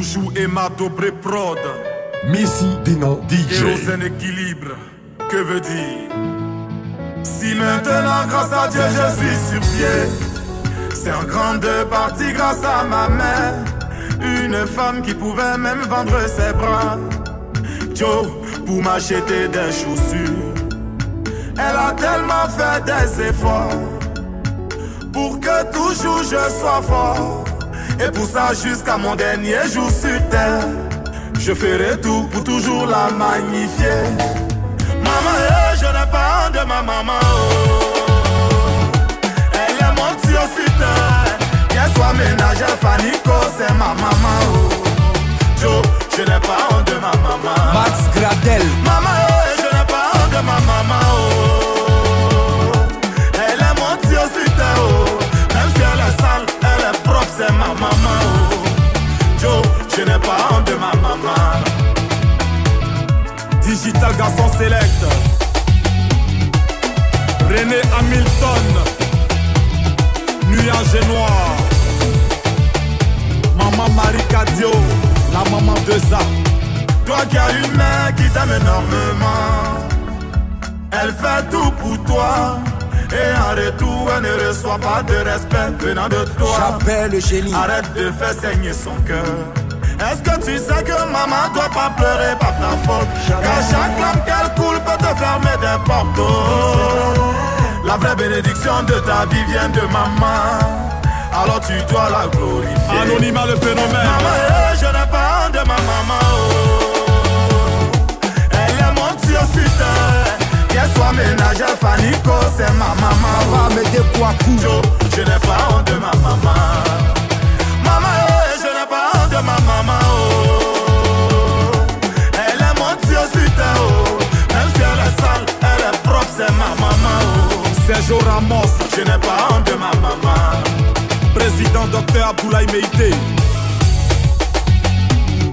Joujou Emma Dobré Prod. Messi Dinon DJ. Kérosène équilibre. Que veut dire? Si maintenant, grâce à Dieu, je suis sur pied, c'est en grande partie grâce à ma mère. Une femme qui pouvait même vendre ses bras. Joe, pour m'acheter des chaussures. Elle a tellement fait des efforts pour que toujours je sois fort. Et pour ça, jusqu'à mon dernier jour sur terre, je ferai tout pour toujours la magnifier. Maman, eh, je n'ai pas honte de ma maman. oh. Elle est mon tiocitaire. Qu'elle soit ménagère, Fanico, c'est ma maman. oh. Joe, je n'ai pas honte de ma maman. Max Gradel, Maman, eh, je n'ai pas honte de ma maman. Oh. Hamilton. Nuage noir. Maman Marie Cadio. La maman de ça. Toi qui as une mère qui t'aime énormément. Elle fait tout pour toi. Et en retour, elle ne reçoit pas de respect venant de toi. j'appelle le génie. Arrête de faire saigner son cœur. Est-ce que tu sais que maman doit pas pleurer par ta faute? Car chaque larme qu'elle coule peut te fermer des portes La vraie bénédiction de ta vie vient de maman Alors tu dois la glorifier Anonymat le phénomène. Maman, eh, je n'ai pas honte de ma maman oh. Elle est mon tiocitaire Qu'elle soit ménagère, Fanico, c'est ma maman Va me. Joe, je n'ai pas honte de ma. Maman, Sergio Ramos, Je n'ai pas honte de ma maman. président Dr Abdoulaye Meïté.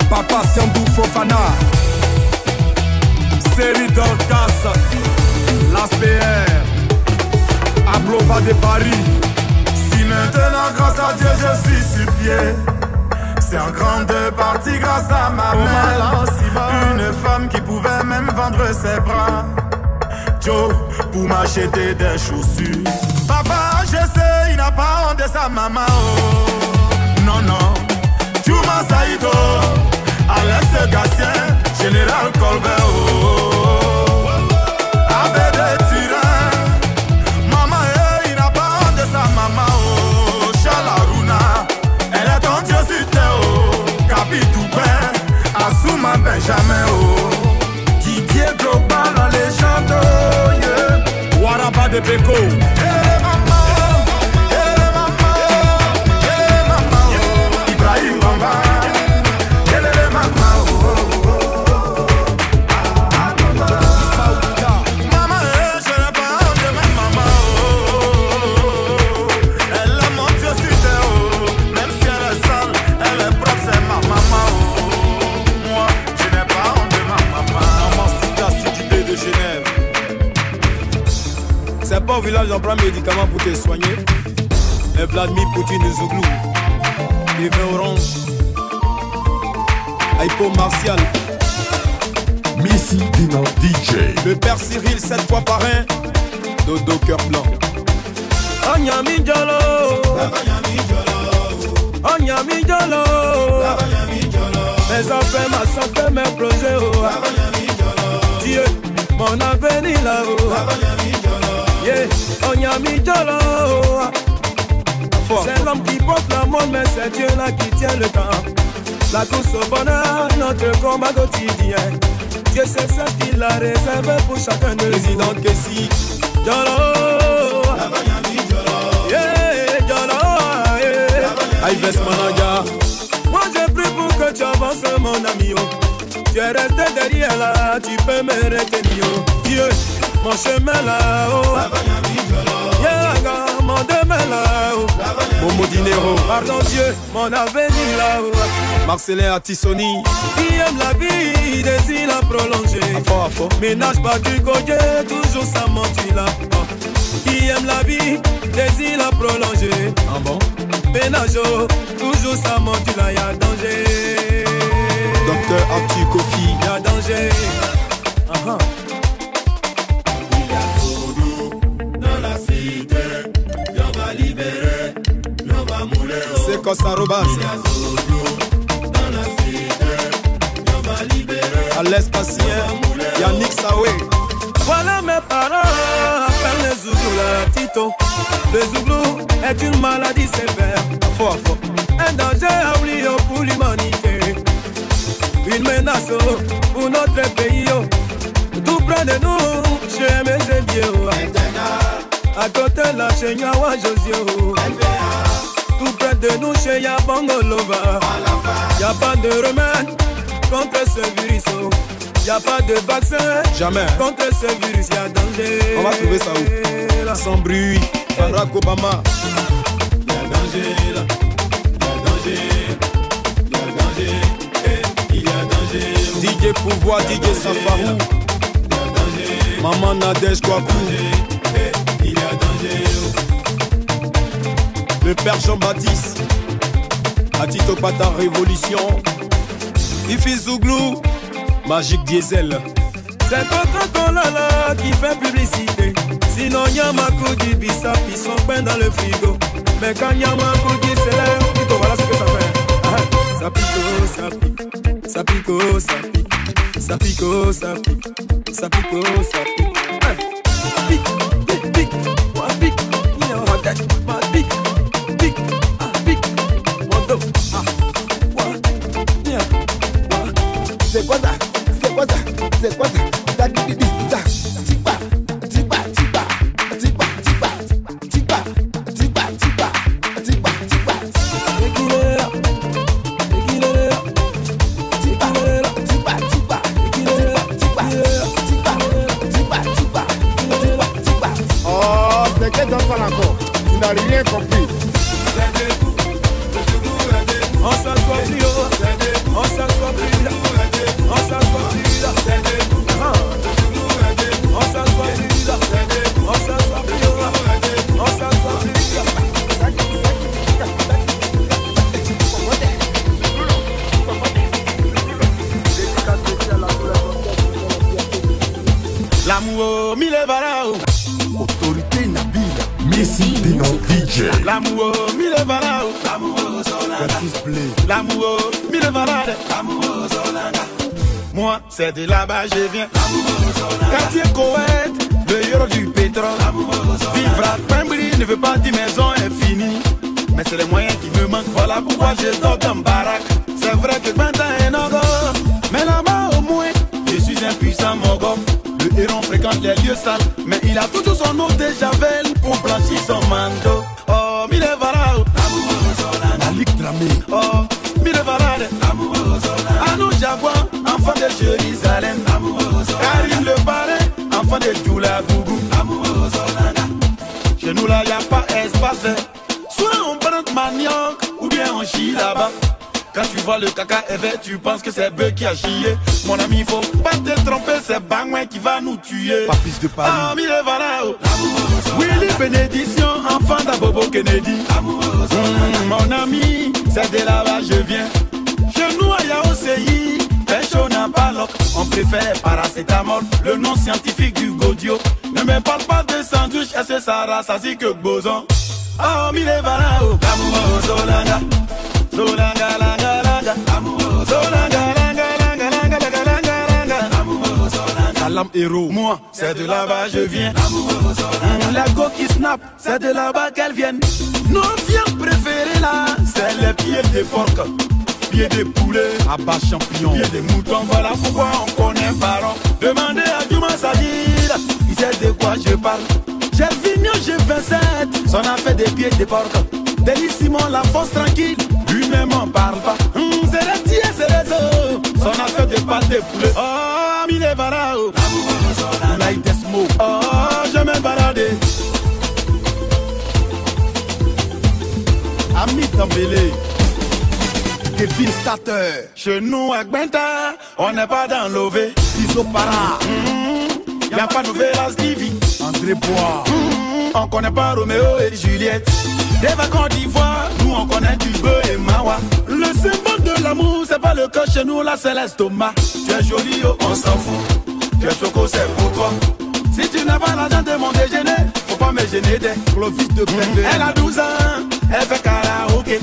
Papa Siambou Fofana, Série Dorcas, Las PR, Ablova de Paris. Si maintenant, grâce à Dieu, je suis sur pied, c'est en grande partie grâce à ma mère. Une femme qui pouvait même vendre ses bras. Pour m'acheter des chaussures. Papa, je sais, il n'a pas honte de sa maman. Oh. Non, non. Juma Saïdo, Alex Gatien, Général Colbert. Oh. the cool Messi Dinon DJ. Le père Cyril, sept fois parrain. Dodo cœur blanc. Anyami Jolo. Anyami Jolo. Mes enfants, ma santé, mes projets. Oh. Dieu, mon avenir là-haut. Yeah, Onyami Jolo. C'est l'homme qui porte la monde, mais c'est Dieu là qui tient le camp. La course au bonheur, notre combat quotidien. Dieu sait ce qu'il a réservé pour chacun de nous. Kessi, Jolo. Yeah, Jolo. Yeah. Ives Managa. Moi j'ai pris pour que tu avances, mon ami. Oh. Tu es resté derrière là, tu peux me retenir. Oh. Dieu, mon chemin là-haut. Yeah, gars, mon demain là-haut. Momo Dinero. Pardon Dieu, mon avenir là-haut. Marcelin Attissoni. Qui aime la vie, désire la prolonger. Ménage pas du côté, toujours sa mentir là. Qui aime la vie, désire la prolonger. Ah bon? Ménage, toujours sa mentir là, y'a danger. Docteur Archie Kofi. Y'a danger. Uh-huh. C'est Costa Robas? À l'espacien, Yannick Sawe. Voilà mes parents, appelle les Zouglou la Tito. Le Zouglou est une maladie sévère. Fort, fort. Un danger à oublier pour l'humanité. Une menace oh, pour notre pays. oh. Tout près de nous, chez mes amis. oh. À côté là, chez Nyawa Josio. Tout près de nous, chez Yabango Lova. Y'a pas de remède contre ce virus. Y'a pas de vaccin Jamais. contre ce virus. Y'a danger. On va trouver ça où? Là. Sans bruit. Barack Obama. DJ Pouvoir, DJ Safarou. Maman Nadège Kouakou. Le père Jean-Baptiste. Atito Pata Révolution. Ifi Zouglou. Magique Diesel. C'est Coca-Cola là qui fait publicité. Sinon Yamakou dit bissap, ils sont peint dans le frigo. Mais quand Yamakou dit c'est l'air, plutôt voilà ce que ça fait. Ah, ça pique, oh, ça pique. Ça pique, oh, ça pique. Ça pique, oh, ça pique. Ça pique, oh, ça pique. se guarda, se guarda, se guarda. Là-bas, je viens. Quartier Koweït, le héros du pétrole. Vivre à Pembry ne veut pas dire maison infinie. Mais c'est les moyens qui me manquent, voilà pourquoi je dors dans baraque. C'est vrai que Quentin est nogo, mais là-bas au moins, je suis un puissant mogo. Le héron fréquente les lieux sales, mais il a toujours son eau de javel parrain, enfant de Djoula Gougou. Chez nous là, y a pas espace vert. Soit on prend manioc, ou bien on chie là-bas. Quand tu vois le caca vert, tu penses que c'est bœuf qui a chié. Mon ami, faut pas te tromper, c'est Bangouin qui va nous tuer. Papis de Paris Ah, mille varao. Willy Bénédiction, enfant d'Abobo Kennedy. Mm, mon ami, c'est de là-bas je viens. On préfère paracétamol, le nom scientifique du Godio. Ne me parle pas de sandwich, est-ce ça rassasie que boson? Oh, mille varao. Amour, Zolanga. Zolanga, langa, langa. Zolanga, langa, langa, langa, langa, langa, langa. Salam Héros. Moi, c'est de là-bas je viens. La go qui snap, c'est de là-bas qu'elle viennent. Nos viandes préférées là, c'est les pieds de porc, pieds de poulet, Abba champion. pieds de mouton. Voilà pourquoi on connaît Baron. Demandez à Duma Sadid, il sait de quoi je parle. J'ai Vignon, j'ai 27, son a fait des pieds de porc. Délissimo, la force tranquille, lui-même on parle pas. Hum, c'est les tiers, c'est les os. Son a fait des pâtes de poulet. Oh, mille varao. Laïd Desmo. Oh, je me balader. Ami Tambélé. Chez nous à Gbenta, on n'est pas dans l'OV. Iso Para. Y a pas de nouvelle Stevie. André Bois. On connaît pas Roméo et Juliette. Des vacances d'Ivoire, nous on connaît du bœuf et Mawa. Le Le symbole de l'amour, c'est pas le cœur chez nous, là c'est l'estomac. Tu es jolie, oh, on s'en fout. Tu es choco, c'est pour toi. Si tu n'as pas l'argent de mon déjeuner, faut pas me gêner des Clovis de Pende. Elle a 12 ans, elle fait karaoké.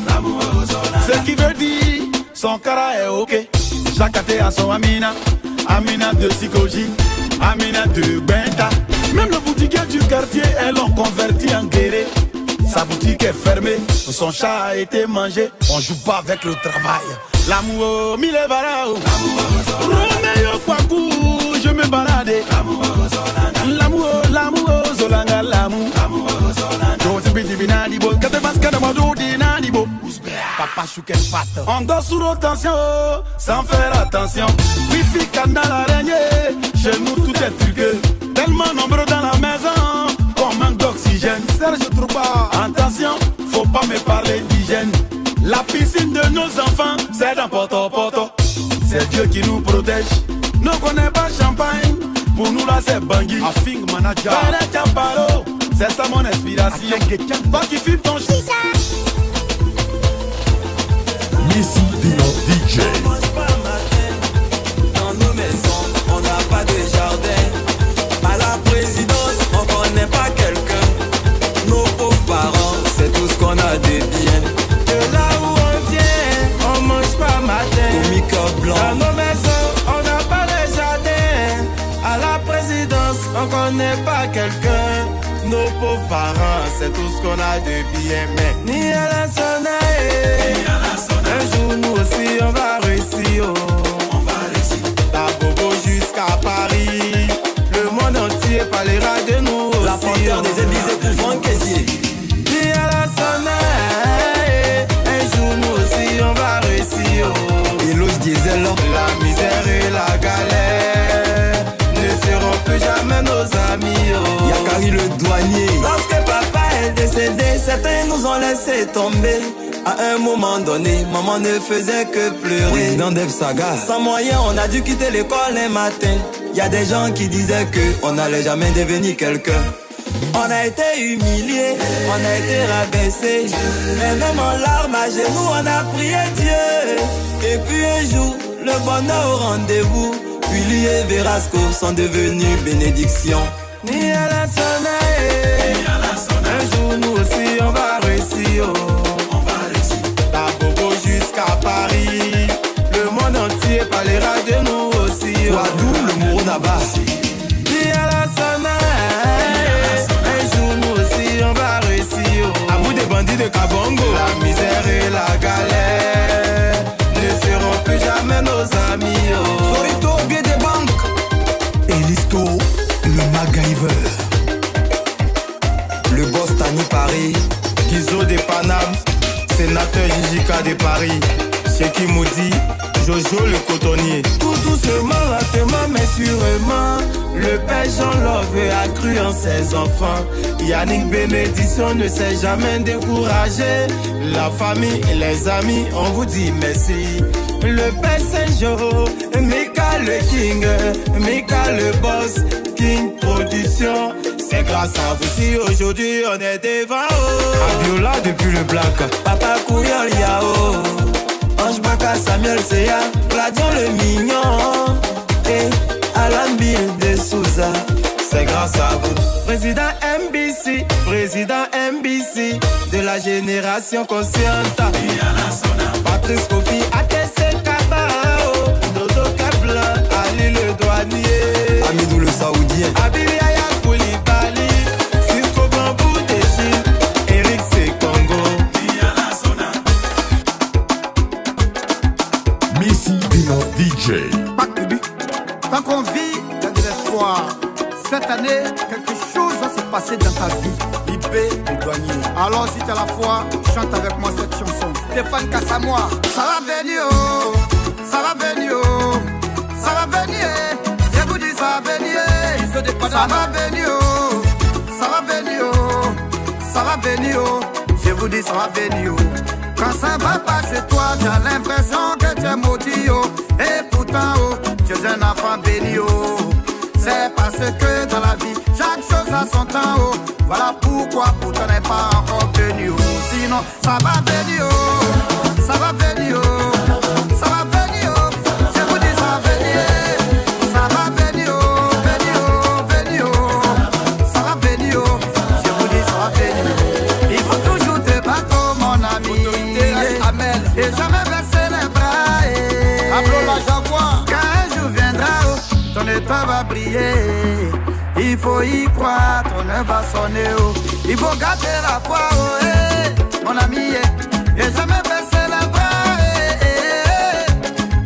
Ce qui veut dire, son cara est ok. Chaque athée a son Amina. Amina de Sikoji, Amina de Benta. Même le boutiquier du quartier, elles l'ont converti en guéré. Sa boutique est fermée, son chat a été mangé. On joue pas avec le travail. L'amour, mille varao. Roméo Kwaku, je me balade. L'amour, l'amour, Zolanga, l'amour. Bidi Nadibo. Papa. On dort sous oh, sans faire attention. Wifi canal araignée, chez nous tout est truqué. Tellement nombreux dans la maison, qu'on manque d'oxygène. Serge Trouba. Attention, faut pas me parler d'hygiène. La piscine de nos enfants, c'est dans Porto Porto. C'est Dieu qui nous protège. Nous connaissons pas champagne, pour nous là c'est Bangui. Afing Manager. Champaro, c'est ça mon inspiration. Toi qui fumes ton chicha. Missy Dino DJ. Dans nos maisons, on n'a pas de jardin. À la présidence, on connaît pas quelqu'un. Nos pauvres parents, c'est tout ce qu'on a de bien. De là où on vient, on mange pas matin. Blanc. Dans nos maisons, on n'a pas de jardin. À la présidence, on connaît pas quelqu'un. Nos pauvres parents, c'est tout ce qu'on a de bien. Mais ni à la sonnerie. Un jour, nous aussi, on va réussir. oh. Ta bobo jusqu'à Paris. Le monde entier parlera de nous aussi. La porteur des Élysées pour Franck Kessier. Dis à la sonnerie. Un jour, nous aussi, on va réussir. oh. Éloge Diesel. La misère et la galère ne seront plus jamais nos amis. Oh. Yakari le douanier. Lorsque papa est décédé, certains nous ont laissé tomber. À un moment donné, maman ne faisait que pleurer. Président Dev Saga. Sans moyen, on a dû quitter l'école un matin. Y a des gens qui disaient que on n'allait jamais devenir quelqu'un. On a été humilié, on a été rabaissé. Mais même en larmes à genoux, on a prié Dieu. Et puis un jour, le bonheur au rendez-vous. Lui et Verasco sont devenus bénédiction. Ni à la sonnerie. Un jour, nous aussi, on va réussir. Jean Love a cru en ses enfants. Yannick Bénédiction ne s'est jamais découragé. La famille et les amis, on vous dit merci. Le père Saint-Jean, Mika le King, Mika le boss, King Production. C'est grâce à vous si aujourd'hui on est devant. oh. Abiola depuis le Black. Papa Kouyol Yao Ange Baka Samuel Seya Gladion le mignon Et Alan Bill Président MBC Président MBC De la génération consciente. Patrice Kofi ATC Kabao. Dodo Kablan Ali le douanier. Amidou le Saoudien. IP douanier. Alors, si t'as la foi, chante avec moi cette chanson. Stéphane Kassamoa. Ça va venir, oh. ça va venir, oh. ça va venir. Je vous dis, ça va venir. Ça va venir, oh. ça va venir, oh. ça va venir. oh. Je vous dis, ça va venir. oh. Quand ça va pas chez toi, tu as l'impression que tu es maudit. oh. Et pourtant, oh, tu es un enfant béni. oh. C'est parce que dans la vie, chaque chose a son temps. oh. Voilà pourquoi pourtant n'est pas encore venu. Sinon, ça va venir. va sonner, oh. Il faut la foi, oh, eh, eh. mon ami. Eh. Et jamais baisser la bras,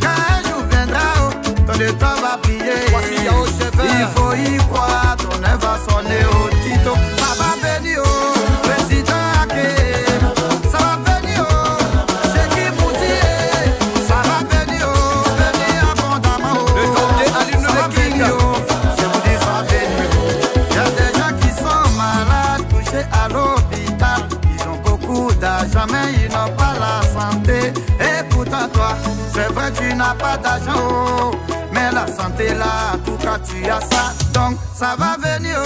Quand un jour viendra, oh, ton état. Il faut Mais la santé là, tout cas, tu as ça. Donc, ça va venir.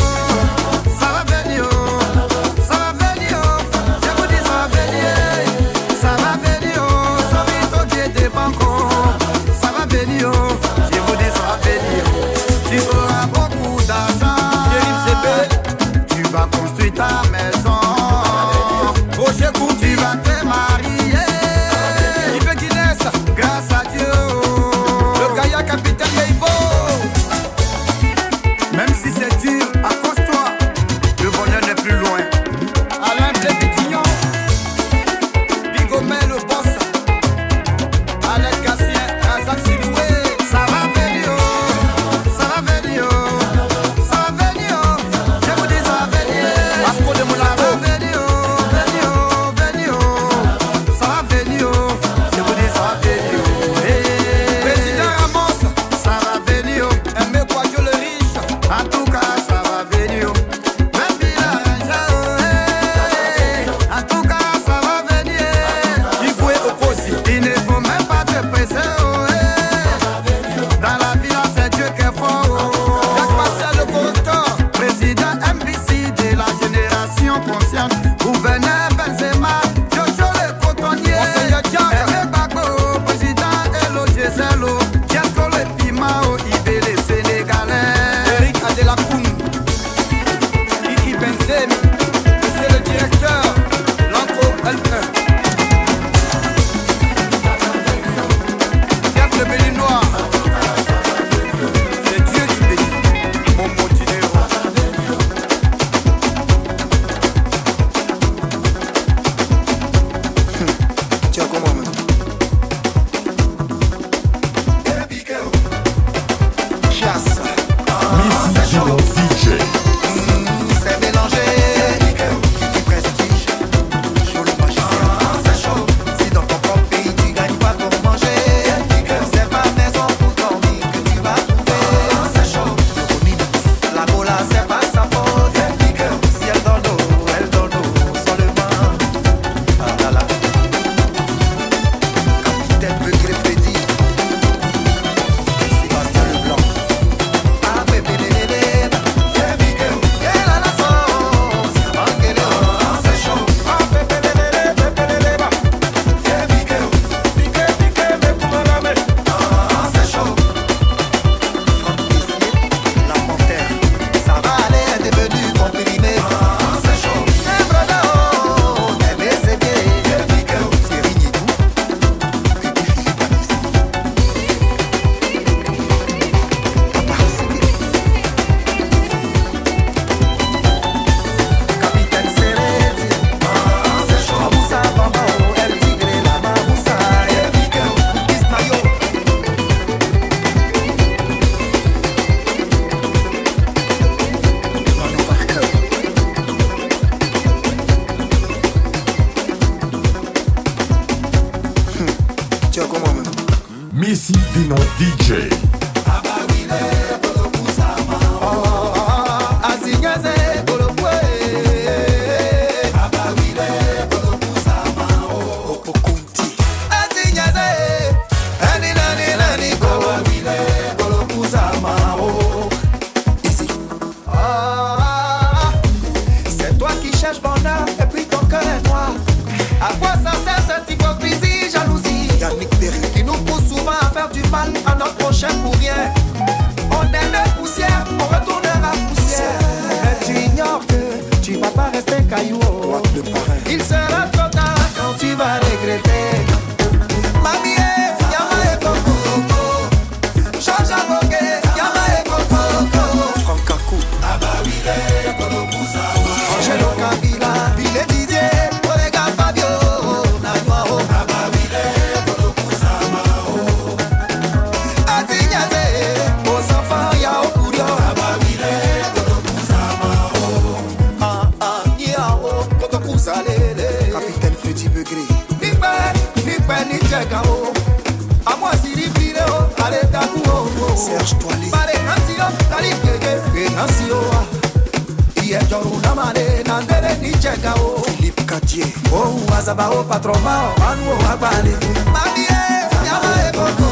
Serge Toali. Pare, Nancy, oh, tali, gege, Nancy, oh. Iye joru na mane, nandere ni Chekao. Philippe Cartier. Oh, azaba, oh, patroma, oh, anu, oh, agbali. Mami, eh, yama, e, koko,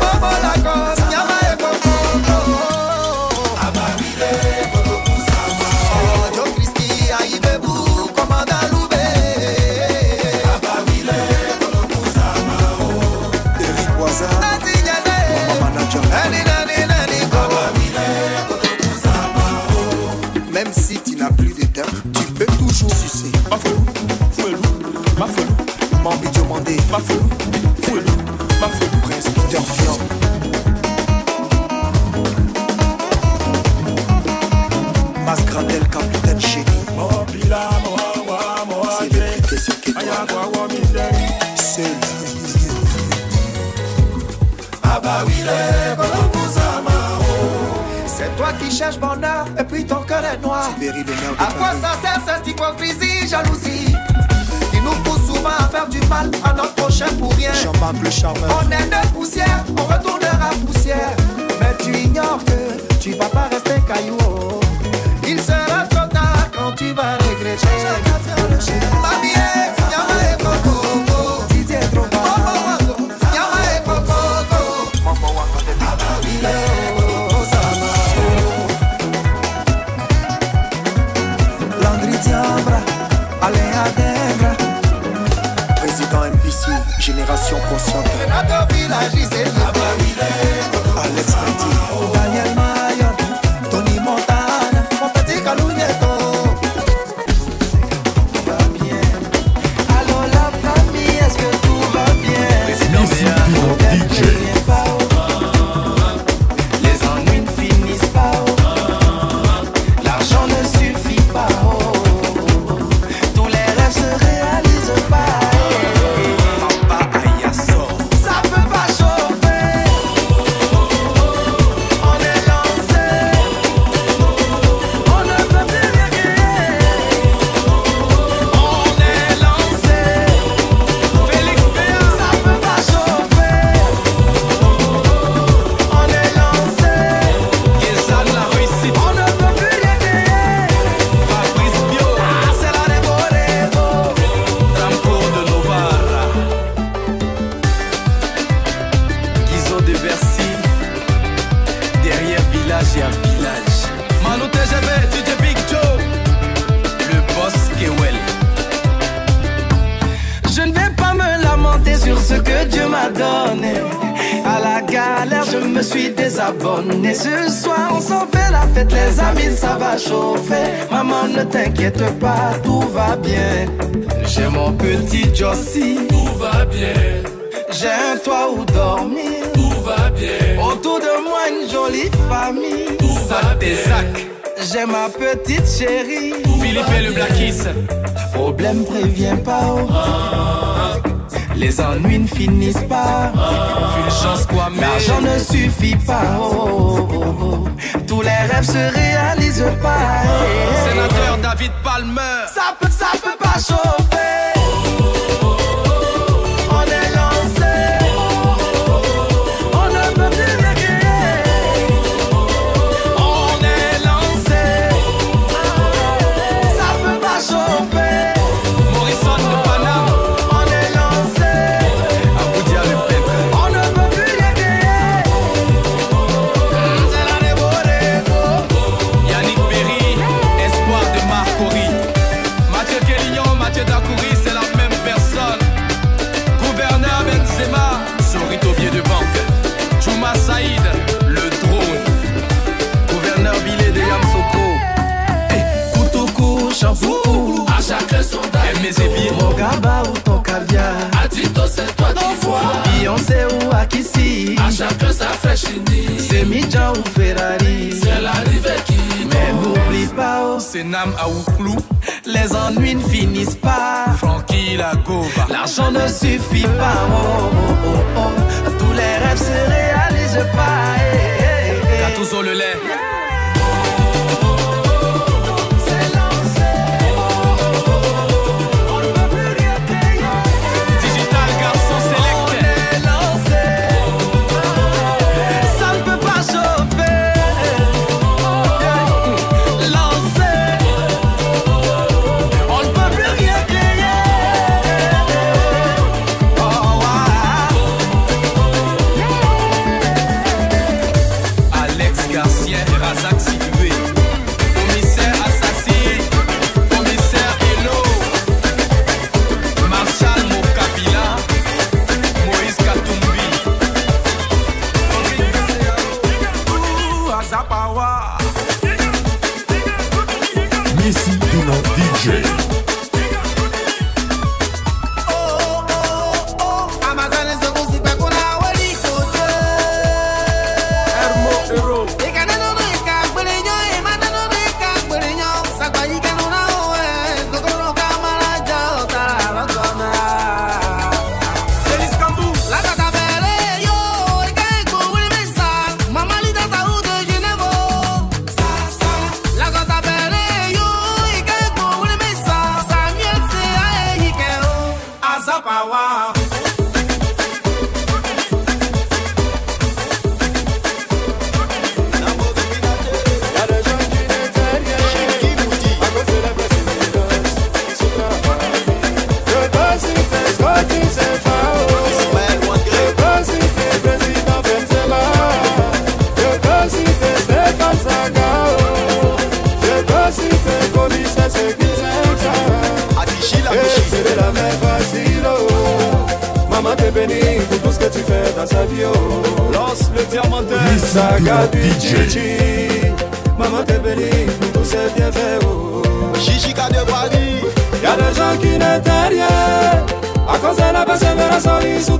Bobo, la C'est toi qui cherches bonheur et puis ton cœur est noir. À quoi ça sert cette hypocrisie, jalousie? Qui nous pousse souvent à faire du mal à notre prochain pour rien. Jean-Marc le charmeur. On est de poussière, on retournera poussière. Mais tu ignores que tu vas pas rester caillou. Oh. Il sera trop tard quand tu vas regretter génération consciente. Notre village, il me suis désabonné. Ce soir, on s'en fait la fête, les amis, ça va chauffer. Maman, ne t'inquiète pas, tout va bien. J'ai mon petit Jossie, Tout va bien, j'ai un toit où dormir. tout va bien. Autour de moi, une jolie famille. Tout va bien. J'ai ma petite chérie. Philippe et le Blackis. Problème prévient pas. oh. Les ennuis ne finissent pas. Fulgence Kwame. L'argent ne suffit pas. oh, oh, oh, oh. Tous les rêves se réalisent pas. Sénateur David Palmer. Ça peut, ça peut pas chauffer. Pas, oh, C'est Nam Aouklou. les ennuis ne finissent pas. Francky Lagova. L'argent ne suffit pas. Oh, oh, oh, oh. Tous les rêves se réalisent pas. eh. Gatouzo le lait.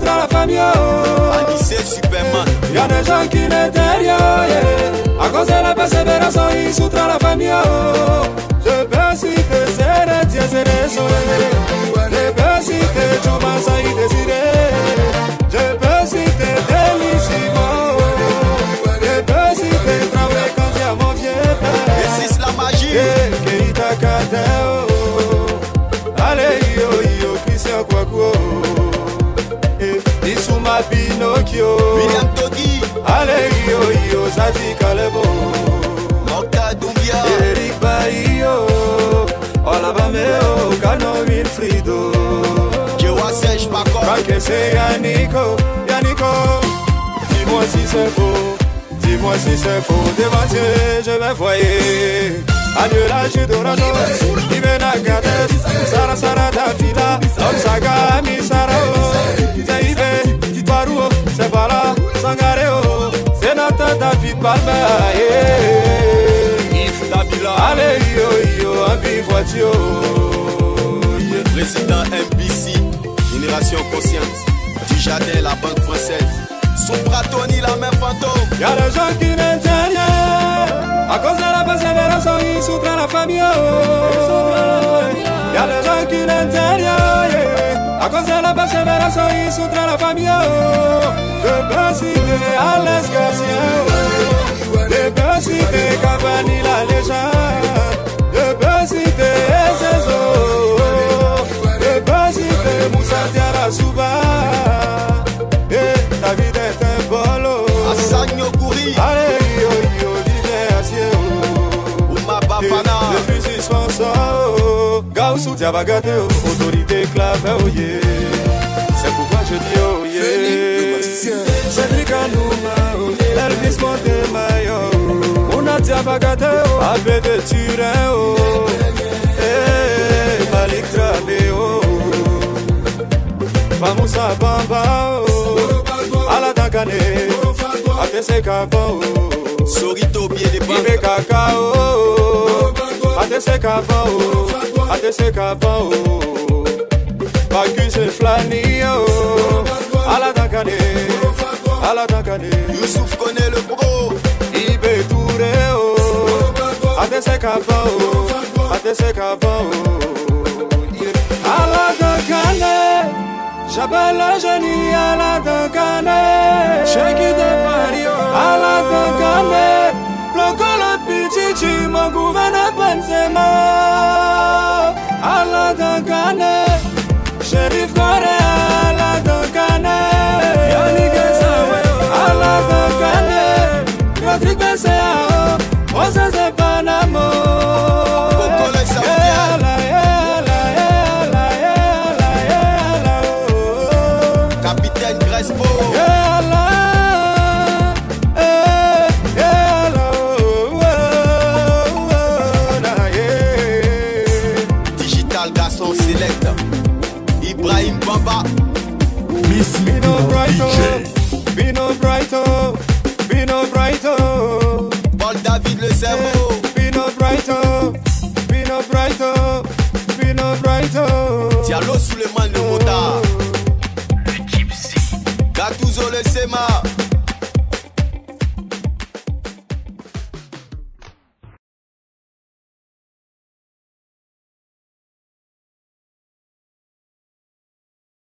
Soutrent la famille oh. Superman Y'a des gens qui n'étaient rien. À cause de la persévérance ils soutrent la famille oh. Je peux citer Tiesere Soe Je peux citer Isuma Pinocchio. William Togi yo Zati Kalebo. Baillo. Olabameo Kano Wilfrido. Dis-moi si c'est faux, dis-moi si c'est faux. Devant Dieu, je vais voyer. Adieu la chute d'Orano, Ibena Gades, Sara Sara Davila, Om Saga, Palma, Yves Dabila Allez, yo, yo, en voiture. Président MBC Génération Consciente Du Jardin, la banque française. Soupratoni, la même fantôme. Y'a des gens qui rien À cause de la persévérance, ils souffrent la famille oh. Y'a des gens qui n'étaient rien yeah. À cause de la persévérance, ils souffrent la famille oh. Je peux citer Alex Garcia oh. Je peux citer Cavani la légende Je peux citer Ezezo Je peux citer Moussa Diarra Souba oh. Gaussou, Diabagate, oh. Autorité clave, oh yeah. C'est pourquoi je dis, oh yeah. Cédric Anouma, oh yeah. Elvis Montemayor, oh. Ouna Diabagate, oh. Abbé de Turin, oh. Eh, Malik Trabe, oh. Famoussa Bamba, oh. Aladakane, Atese Kaba, oh. Sorito Pied des Ibe banques kakao Atese kabao Atese kabao Bakuse flani oh. Ala dakane Ala dakane Youssouf connaît le pro Ibe toure oh. Atese kabao Atese kabao Ala dakane J'appelle le génie à la Dakane Chéki de Paris À leđima guvene Benzema Ala da gane, šerif Corea. Brighto, Bino Brighto, Paul David le cerveau. Eh, Bino Brighto, Bino Brighto, Bino Brighto. Diallo Suleiman le motard. Oh. Gattuso le Sema